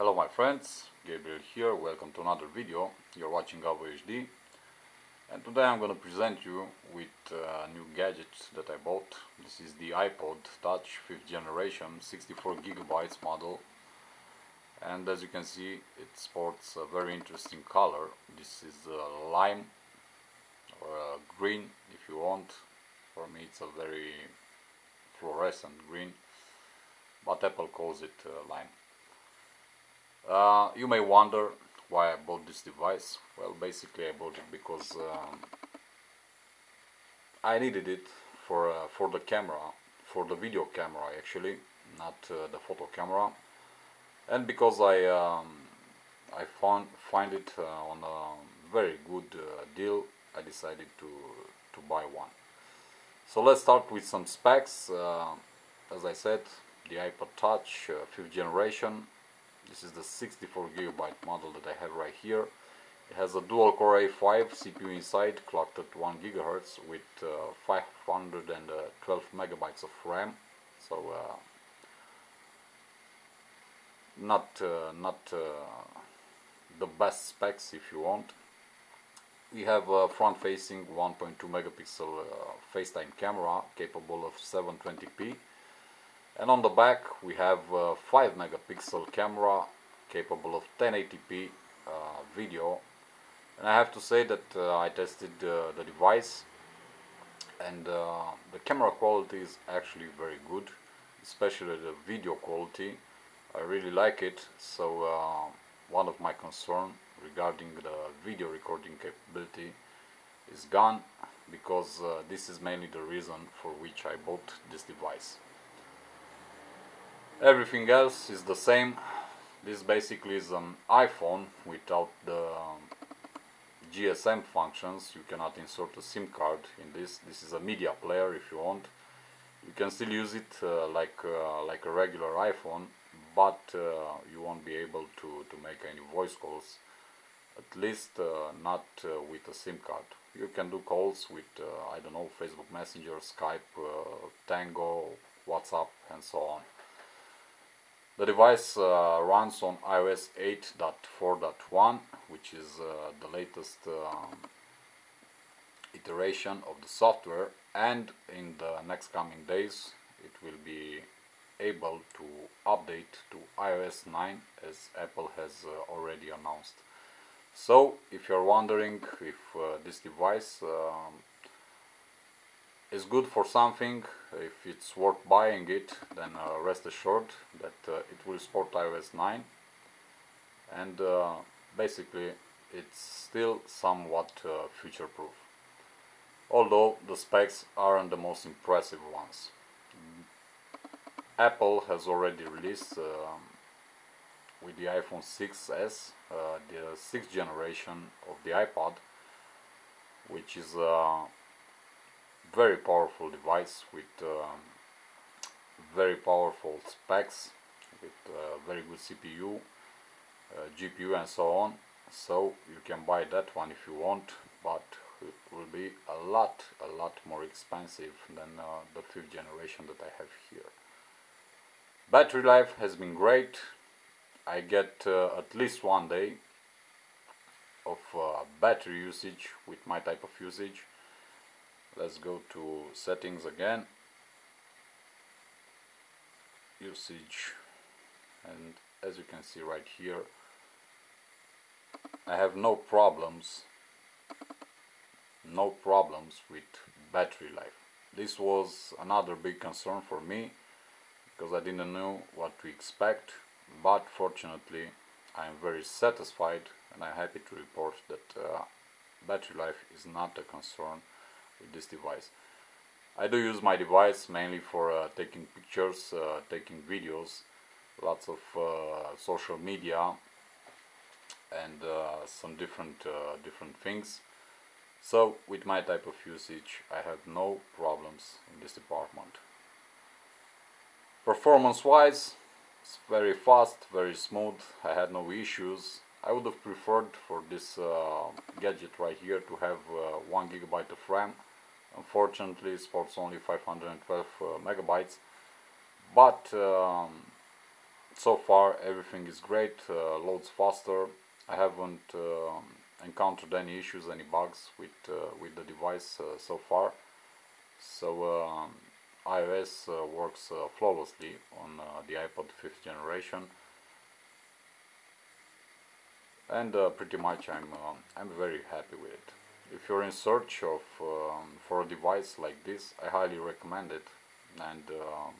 Hello my friends, Gabriel here, welcome to another video. You're watching GaVo HD and today I'm going to present you with a new gadget that I bought. This is the iPod Touch 5th generation 64 gigabytes model and as you can see it sports a very interesting color. This is a lime or a green if you want. For me it's a very fluorescent green but Apple calls it uh, lime. Uh, you may wonder why I bought this device. Well, basically I bought it because um, I needed it for uh, for the camera, for the video camera actually, not uh, the photo camera, and because I um, I found find it uh, on a very good uh, deal, I decided to to buy one. So let's start with some specs. As I said, the iPod Touch, uh, fifth generation. This is the 64 gigabyte model that I have right here. It has a dual core i5 CPU inside, clocked at 1 gigahertz with uh, 512 megabytes of RAM. So uh, not uh, not uh, the best specs if you want. We have a front-facing 1.2 megapixel uh, FaceTime camera capable of 720p and on the back we have a 5 megapixel camera capable of 1080p uh, video. And I have to say that uh, I tested uh, the device and uh, the camera quality is actually very good especially the video quality. I really like it. So uh, one of my concern regarding the video recording capability is gone because uh, this is mainly the reason for which I bought this device everything else is the same. This basically is an iPhone without the um, GSM functions. You cannot insert a SIM card in this. This is a media player if you want. You can still use it uh, like uh, like a regular iPhone but uh, you won't be able to to make any voice calls at least uh, not uh, with a SIM card. You can do calls with uh, I don't know Facebook Messenger Skype Tango WhatsApp and so on the device uh, runs on iOS 8.4.1 which is uh, the latest um, iteration of the software and in the next coming days it will be able to update to iOS 9 as Apple has uh, already announced. So if you're wondering if uh, this device um, is good for something, if it's worth buying it, then uh, rest assured that uh, it will support iOS 9 and uh, basically it's still somewhat uh, future proof. Although the specs aren't the most impressive ones. Apple has already released um, with the iPhone 6s uh, the sixth generation of the iPod which is uh, very powerful device with um, very powerful specs with uh, very good CPU uh, GPU and so on. So you can buy that one if you want but it will be a lot a lot more expensive than uh, the fifth generation that I have here. Battery life has been great. I get uh, at least one day of uh, battery usage with my type of usage let's go to settings again. Usage. And as you can see right here I have no problems no problems with battery life. This was another big concern for me because I didn't know what to expect but fortunately I am very satisfied and I'm happy to report that uh, battery life is not a concern with this device. I do use my device mainly for uh, taking pictures, uh, taking videos, lots of uh, social media and uh, some different uh, different things. So with my type of usage I have no problems in this department. Performance wise it's very fast, very smooth, I had no issues. I would have preferred for this uh, gadget right here to have 1 gigabyte of RAM unfortunately sports only 512 uh, megabytes but um, so far everything is great, uh, loads faster. I haven't um, encountered any issues, any bugs with uh, with the device uh, so far. So um, iOS uh, works uh, flawlessly on the iPod 5th generation and uh, pretty much I'm uh, I'm very happy with it. If you're in search of um, for a device like this, I highly recommend it. And uh,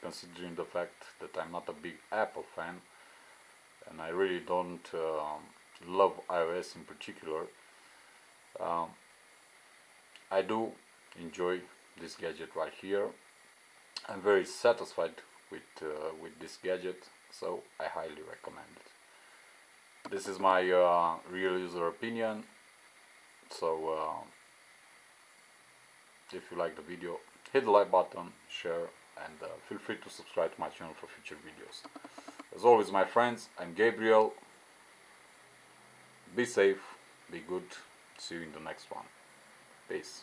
considering the fact that I'm not a big Apple fan, and I really don't um, love iOS in particular, um, I do enjoy this gadget right here. I'm very satisfied with uh, with this gadget, so I highly recommend it this is my uh, real user opinion so uh, if you like the video hit the like button share and uh, feel free to subscribe to my channel for future videos. As always my friends I'm Gabriel. Be safe be good. See you in the next one. Peace